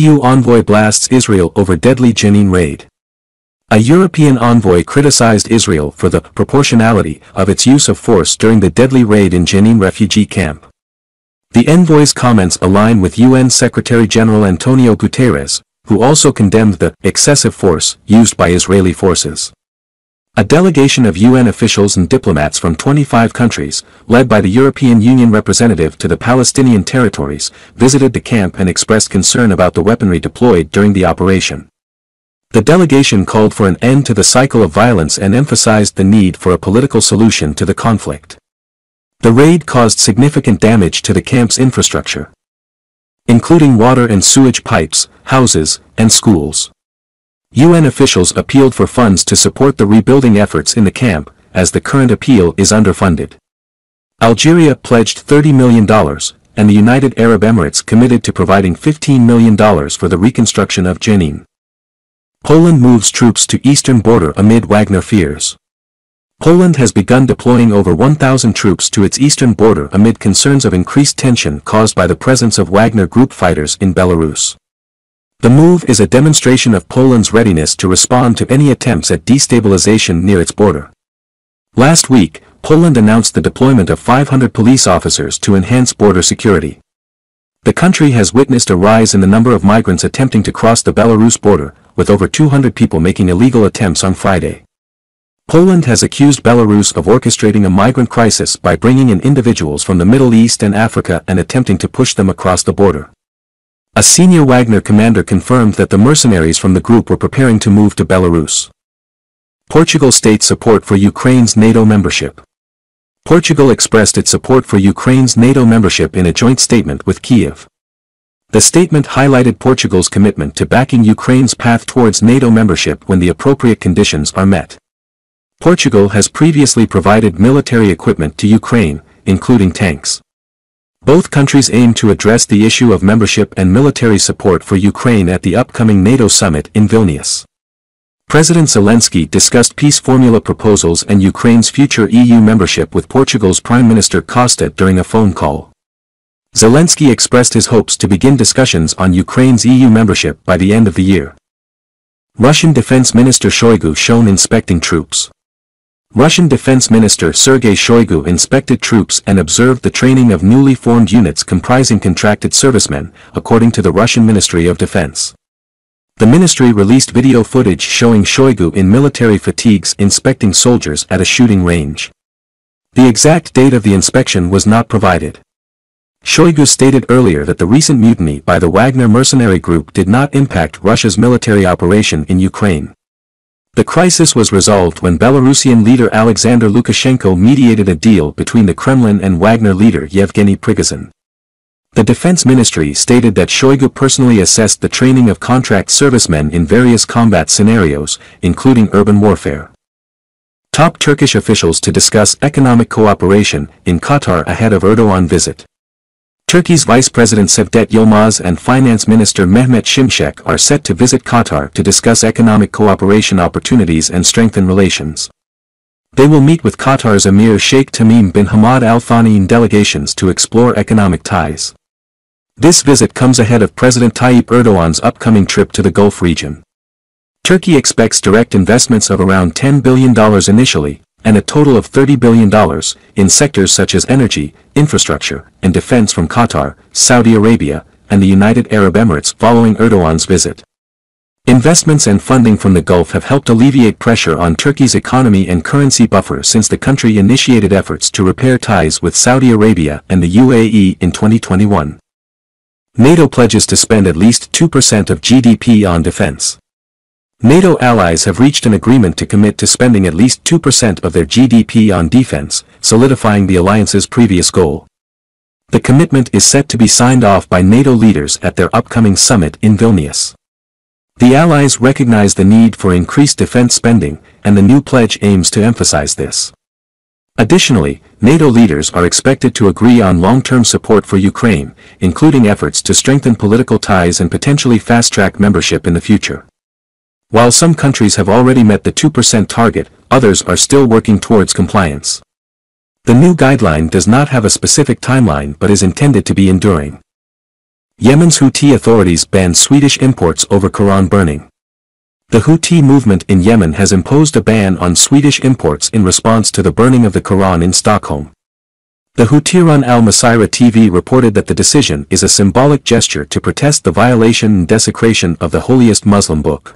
EU envoy blasts Israel over deadly Jenin raid. A European envoy criticized Israel for the proportionality of its use of force during the deadly raid in Jenin refugee camp. The envoy's comments align with UN Secretary-General Antonio Guterres, who also condemned the excessive force used by Israeli forces. A delegation of UN officials and diplomats from 25 countries, led by the European Union representative to the Palestinian territories, visited the camp and expressed concern about the weaponry deployed during the operation. The delegation called for an end to the cycle of violence and emphasized the need for a political solution to the conflict. The raid caused significant damage to the camp's infrastructure, including water and sewage pipes, houses, and schools. UN officials appealed for funds to support the rebuilding efforts in the camp, as the current appeal is underfunded. Algeria pledged $30 million, and the United Arab Emirates committed to providing $15 million for the reconstruction of Jenin. Poland moves troops to eastern border amid Wagner fears. Poland has begun deploying over 1,000 troops to its eastern border amid concerns of increased tension caused by the presence of Wagner group fighters in Belarus. The move is a demonstration of Poland's readiness to respond to any attempts at destabilization near its border. Last week, Poland announced the deployment of 500 police officers to enhance border security. The country has witnessed a rise in the number of migrants attempting to cross the Belarus border, with over 200 people making illegal attempts on Friday. Poland has accused Belarus of orchestrating a migrant crisis by bringing in individuals from the Middle East and Africa and attempting to push them across the border. A senior Wagner commander confirmed that the mercenaries from the group were preparing to move to Belarus. Portugal states support for Ukraine's NATO membership. Portugal expressed its support for Ukraine's NATO membership in a joint statement with Kiev. The statement highlighted Portugal's commitment to backing Ukraine's path towards NATO membership when the appropriate conditions are met. Portugal has previously provided military equipment to Ukraine, including tanks. Both countries aim to address the issue of membership and military support for Ukraine at the upcoming NATO summit in Vilnius. President Zelensky discussed peace formula proposals and Ukraine's future EU membership with Portugal's Prime Minister Costa during a phone call. Zelensky expressed his hopes to begin discussions on Ukraine's EU membership by the end of the year. Russian Defense Minister Shoigu shown inspecting troops. Russian Defense Minister Sergei Shoigu inspected troops and observed the training of newly formed units comprising contracted servicemen, according to the Russian Ministry of Defense. The ministry released video footage showing Shoigu in military fatigues inspecting soldiers at a shooting range. The exact date of the inspection was not provided. Shoigu stated earlier that the recent mutiny by the Wagner mercenary group did not impact Russia's military operation in Ukraine. The crisis was resolved when Belarusian leader Alexander Lukashenko mediated a deal between the Kremlin and Wagner leader Yevgeny Prigozhin. The defense ministry stated that Shoigu personally assessed the training of contract servicemen in various combat scenarios, including urban warfare. Top Turkish officials to discuss economic cooperation in Qatar ahead of Erdogan visit. Turkey's Vice President Cevdet Yilmaz and Finance Minister Mehmet Şimşek are set to visit Qatar to discuss economic cooperation opportunities and strengthen relations. They will meet with Qatar's Emir Sheikh Tamim bin Hamad Al Thani delegations to explore economic ties. This visit comes ahead of President Tayyip Erdogan's upcoming trip to the Gulf region. Turkey expects direct investments of around $10 billion initially, and a total of $30 billion, in sectors such as energy, infrastructure, and defense from Qatar, Saudi Arabia, and the United Arab Emirates following Erdogan's visit. Investments and funding from the Gulf have helped alleviate pressure on Turkey's economy and currency buffer since the country initiated efforts to repair ties with Saudi Arabia and the UAE in 2021. NATO pledges to spend at least 2% of GDP on defense. NATO allies have reached an agreement to commit to spending at least 2% of their GDP on defense, solidifying the alliance's previous goal. The commitment is set to be signed off by NATO leaders at their upcoming summit in Vilnius. The allies recognize the need for increased defense spending, and the new pledge aims to emphasize this. Additionally, NATO leaders are expected to agree on long-term support for Ukraine, including efforts to strengthen political ties and potentially fast-track membership in the future. While some countries have already met the 2% target, others are still working towards compliance. The new guideline does not have a specific timeline but is intended to be enduring. Yemen's Houthi authorities banned Swedish imports over Quran burning. The Houthi movement in Yemen has imposed a ban on Swedish imports in response to the burning of the Quran in Stockholm. The Houthi-run al-Masira TV reported that the decision is a symbolic gesture to protest the violation and desecration of the holiest Muslim book.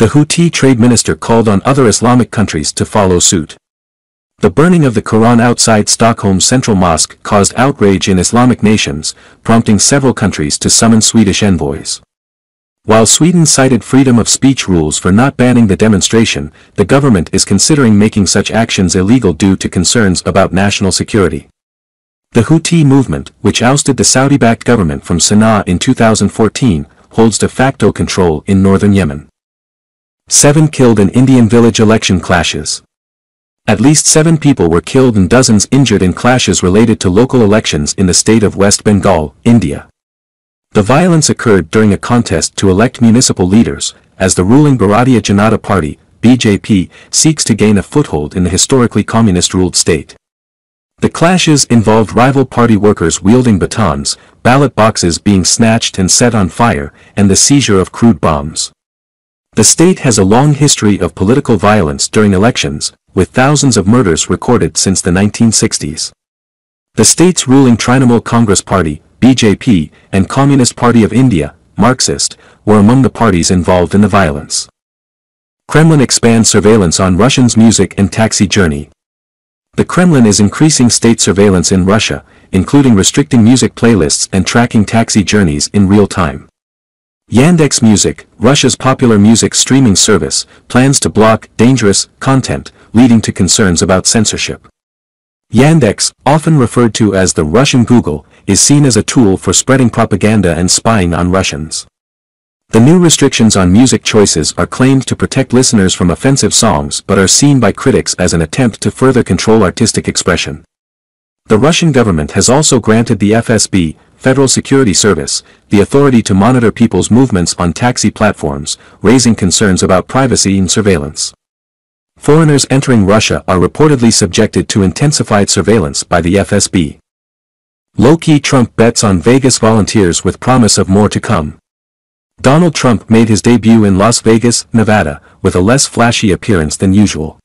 The Houthi trade minister called on other Islamic countries to follow suit. The burning of the Quran outside Stockholm's central mosque caused outrage in Islamic nations, prompting several countries to summon Swedish envoys. While Sweden cited freedom of speech rules for not banning the demonstration, the government is considering making such actions illegal due to concerns about national security. The Houthi movement, which ousted the Saudi-backed government from Sana'a in 2014, holds de facto control in northern Yemen. 7 killed in Indian village election clashes. At least seven people were killed and dozens injured in clashes related to local elections in the state of West Bengal, India. The violence occurred during a contest to elect municipal leaders, as the ruling Bharatiya Janata Party, BJP, seeks to gain a foothold in the historically communist-ruled state. The clashes involved rival party workers wielding batons, ballot boxes being snatched and set on fire, and the seizure of crude bombs. The state has a long history of political violence during elections, with thousands of murders recorded since the 1960s. The state's ruling Trinamool Congress Party, BJP, and Communist Party of India, Marxist, were among the parties involved in the violence. Kremlin expands surveillance on Russians' music and taxi journey. The Kremlin is increasing state surveillance in Russia, including restricting music playlists and tracking taxi journeys in real time. Yandex Music, Russia's popular music streaming service, plans to block dangerous content, leading to concerns about censorship. Yandex, often referred to as the Russian Google, is seen as a tool for spreading propaganda and spying on Russians. The new restrictions on music choices are claimed to protect listeners from offensive songs but are seen by critics as an attempt to further control artistic expression. The Russian government has also granted the FSB, Federal Security Service, the authority to monitor people's movements on taxi platforms, raising concerns about privacy and surveillance. Foreigners entering Russia are reportedly subjected to intensified surveillance by the FSB. Low-key Trump bets on Vegas volunteers with promise of more to come. Donald Trump made his debut in Las Vegas, Nevada, with a less flashy appearance than usual.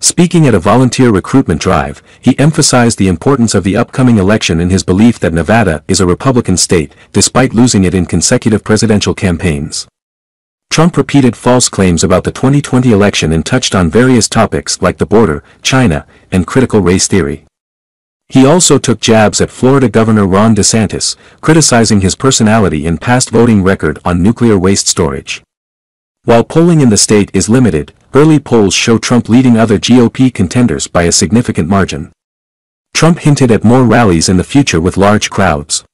Speaking at a volunteer recruitment drive, he emphasized the importance of the upcoming election in his belief that Nevada is a Republican state, despite losing it in consecutive presidential campaigns. Trump repeated false claims about the 2020 election and touched on various topics like the border, China, and critical race theory. He also took jabs at Florida Governor Ron DeSantis, criticizing his personality and past voting record on nuclear waste storage. While polling in the state is limited, early polls show Trump leading other GOP contenders by a significant margin. Trump hinted at more rallies in the future with large crowds.